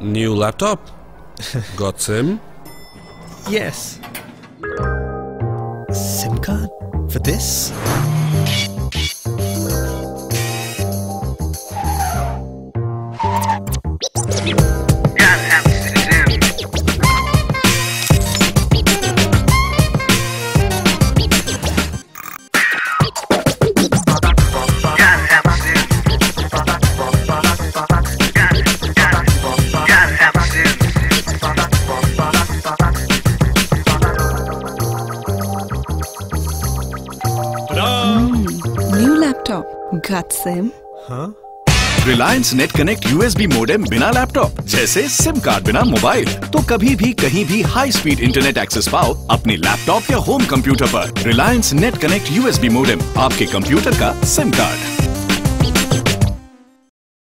New laptop? Got SIM? Yes. SIM card? For this? New laptop got sim Reliance net connect USB modem बिना laptop जैसे SIM card बिना mobile तो कभी भी कहीं भी हाई स्पीड इंटरनेट एक्सेस पाओ अपने लैपटॉप या होम कंप्यूटर पर। Reliance net connect USB modem आपके कंप्यूटर का सिम कार्ड